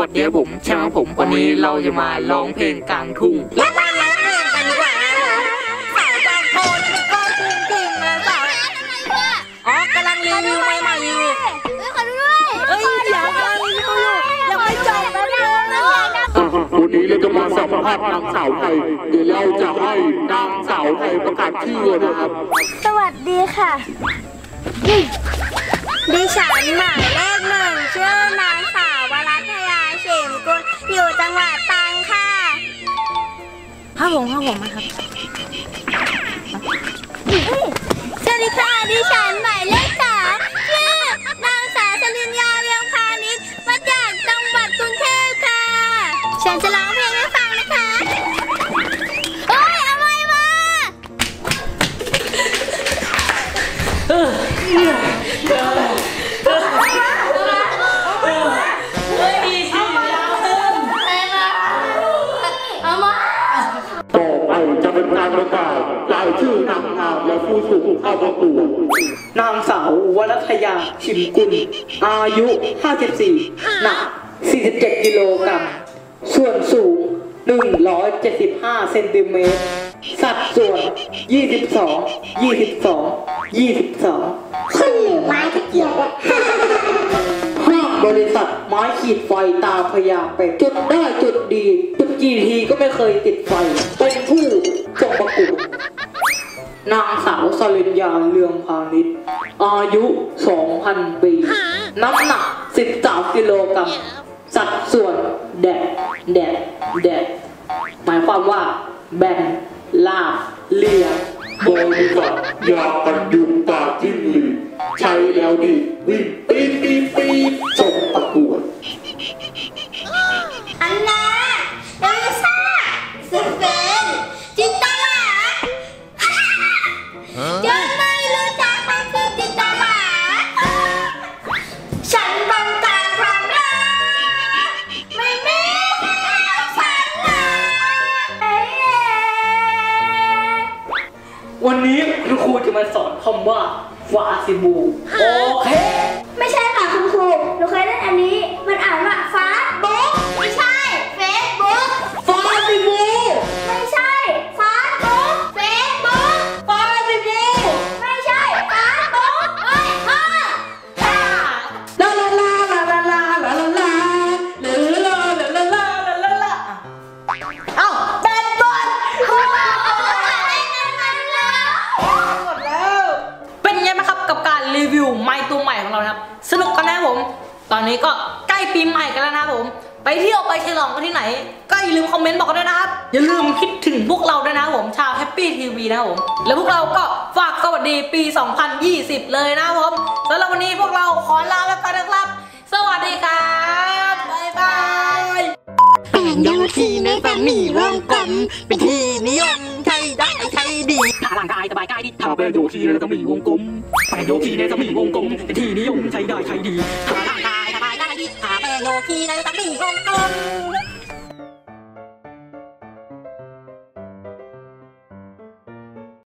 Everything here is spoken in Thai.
วัสดีผมใช่ไหมผมวันนี้เราจะมาร้องเพลงกลางทุ่งแล้วมาร้องเพลงกันดีกว่าสาวบางโพนี่มันก็จริงๆนะสาวอ๋อกำลังรีวิวใหม่ๆอยู่เฮ้ยขอด้วยเอ้ยเดี๋ยวกำลังรีวิวอยู่ยังไม่จบนะเพื่อนวันนี้เราจะมาสัมภาษณ์นางสาวไทยเดี๋ยวเราจะให้นางสาวไทยประกาศชื่อนะครับ สวัสดีค่ะดิฉันหมายเลขหนึ่งชื่อนา ห้าผมห้าผมนะครับสวัสดีค่ะดิฉันหมายเลขสามชื่อนางสาวสลินยาเรียงพาณิชย์มาจากจังหวัดกรุงเทพค่ะ ฉันจะร้องเพลงให้ฟังนะคะ โอ้ยเอาไว้มาต่อ การประกาศรายชื่อนางงามและผู้สูงเข้าประกวดนางสาววรัตยาชิมกุล อายุ 54 หนัก 47 กิโลกรัม ส่วนสูง 175 เซนติเมตร สัดส่วน 22 22 22ขึ้นหรือไม้ตะเกียบอะห้างบริษัทไม้ขีดไฟตาพยาเป็ดจุดได้จุดดี จุดกี่ทีก็ไม่เคยติดไฟ เป็นผู้ นางสาวสลินยาเรืองพาณิชย์อายุ 2,000 ปี น้ำหนัก 13 กิโลกรัม สัดส่วนแดดแดดแดดหมายความว่า แบนลาบเลียบริษัทยากันยุงตาจิ้งหรีดใช้แล้วดีวิ่งปี๊ดปี๊ดปี๊ด นนี้คุณครูจะมาสอนคำว่าฟาซิบู โอเค ไม่ใช่ค่ะคุณครู หนูเคยเล่นอันนี้ มันอ่านว่า นะครับ สนุกกันนะครับผม ตอนนี้ก็ใกล้ปีใหม่กันแล้วนะครับผม ไปเที่ยวไปฉลองกันที่ไหน ก็อย่าลืมคอมเมนต์บอกกันด้วยนะครับ อย่าลืมคิดถึงพวกเราด้วยนะครับผม ชาว Happy TV นะครับผม แล้วพวกเราก็ฝากสวัสดีปี 2020 เลยนะครับผมสำหรับวันนี้พวกเราขอลาไปก่อนนะครับ สวัสดีครับบ๊ายบายแป้งโยทีในบะหมี่วงกลมเป็นที่นิยมใช้ได้ใช้ดีถ้าร่างกายสบายกายดีถ้าแป้งโยทีในบะหมี่วงกลมแป้ง โยทีในบะมี่วงกลมเป็นที่นิยมใช้ได้ใช้ดีถ้าล่างกายสบายกายดีถ้าเป้งโยทีในบะมี่วงกลม